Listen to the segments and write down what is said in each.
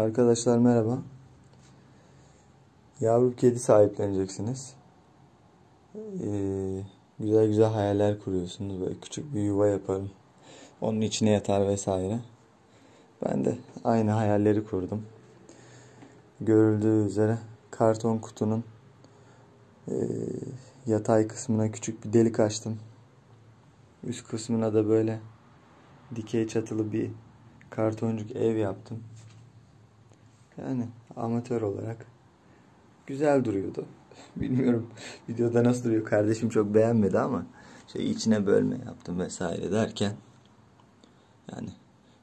Arkadaşlar merhaba. Yavru kedi sahipleneceksiniz. Ee, güzel güzel hayaller kuruyorsunuz. Böyle küçük bir yuva yaparım. Onun içine yatar vesaire. Ben de aynı hayalleri kurdum. Görüldüğü üzere karton kutunun e, yatay kısmına küçük bir delik açtım. Üst kısmına da böyle dikey çatılı bir kartoncuk ev yaptım. Yani amatör olarak güzel duruyordu. Bilmiyorum videoda nasıl duruyor. Kardeşim çok beğenmedi ama şey içine bölme yaptım vesaire derken yani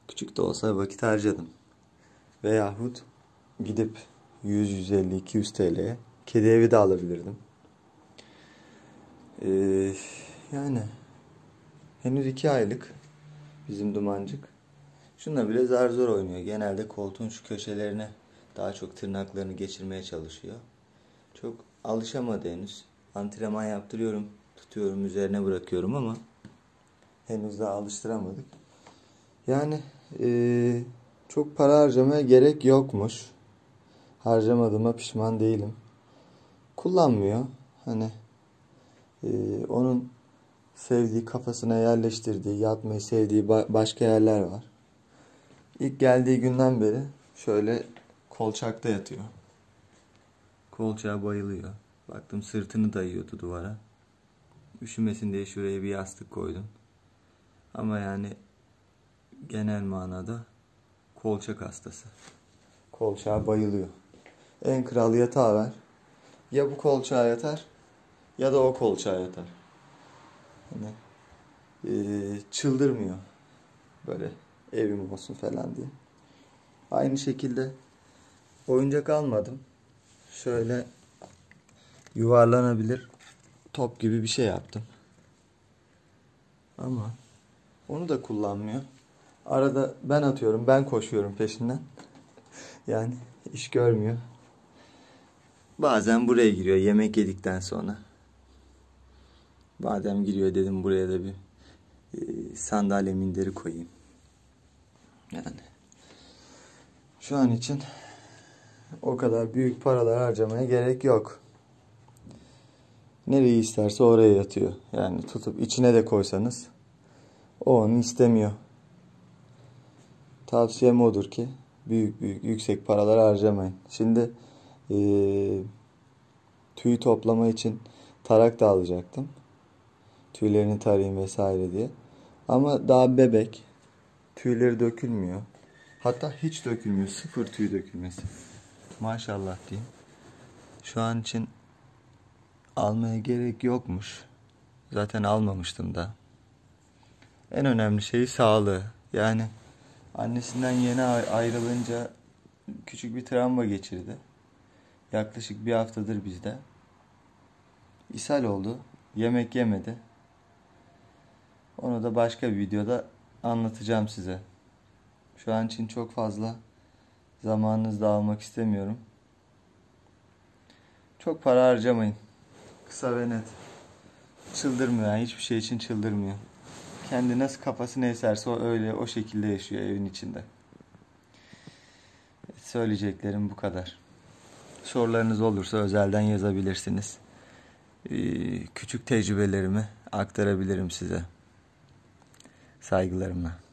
küçük de olsa vakit harcadım. Veyahut gidip 100, 150, 200 TL'ye kedi evi de alabilirdim. Ee, yani henüz 2 aylık bizim dumancık. Şunla bile zar zor oynuyor. Genelde koltuğun şu köşelerine daha çok tırnaklarını geçirmeye çalışıyor. Çok alışamadı henüz. Antrenman yaptırıyorum, tutuyorum, üzerine bırakıyorum ama henüz daha alıştıramadık. Yani ee, çok para harcamaya gerek yokmuş. Harcamadığıma pişman değilim. Kullanmıyor. Hani ee, onun sevdiği, kafasına yerleştirdiği, yatmayı sevdiği başka yerler var. İlk geldiği günden beri şöyle kolçakta yatıyor. Kolçağa bayılıyor. Baktım sırtını dayıyordu duvara. Üşümesin diye şuraya bir yastık koydum. Ama yani genel manada kolçak hastası. Kolçağa bayılıyor. En kral yatağı ver. Ya bu kolçağa yatar ya da o kolçağa yatar. Yani, e, çıldırmıyor. Böyle evim olsun falan diye. Aynı şekilde oyuncak almadım. Şöyle yuvarlanabilir top gibi bir şey yaptım. Ama onu da kullanmıyor. Arada ben atıyorum, ben koşuyorum peşinden. Yani iş görmüyor. Bazen buraya giriyor yemek yedikten sonra. Badem giriyor dedim buraya da bir e, sandalye minderi koyayım. Yani şu an için o kadar büyük paralar harcamaya gerek yok. Nereyi isterse oraya yatıyor. Yani tutup içine de koysanız o onu istemiyor. Tavsiyem odur ki büyük büyük yüksek paralar harcamayın. Şimdi e, tüy toplama için tarak da alacaktım. Tüylerini tarayayım vesaire diye. Ama daha bebek. Tüyleri dökülmüyor. Hatta hiç dökülmüyor. Sıfır tüy dökülmesi. Maşallah diyeyim. Şu an için almaya gerek yokmuş. Zaten almamıştım da. En önemli şey sağlığı. Yani annesinden yeni ayrılınca küçük bir travma geçirdi. Yaklaşık bir haftadır bizde. İshal oldu. Yemek yemedi. Onu da başka bir videoda anlatacağım size. Şu an için çok fazla zamanınızı almak istemiyorum. Çok para harcamayın. Kısa ve net. Çıldırmıyor yani hiçbir şey için çıldırmıyor. Kendi nasıl kafası ne eserse o öyle o şekilde yaşıyor evin içinde. Söyleyeceklerim bu kadar. Sorularınız olursa özelden yazabilirsiniz. Ee, küçük tecrübelerimi aktarabilirim size. Saygılarımla.